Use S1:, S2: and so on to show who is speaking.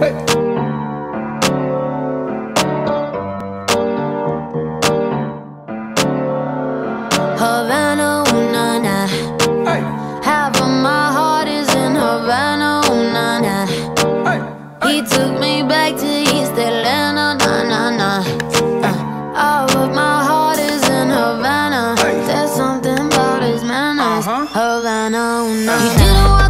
S1: Havana, ooh, na, na. Hey. Half of my heart is in Havana, ooh, na, na. Hey. Hey. He took me back to East Atlanta, na, na, na. Uh, all of my heart is in Havana. There's something about his manners. Uh-huh. Oh, uh -huh. Havana, ooh, na, na.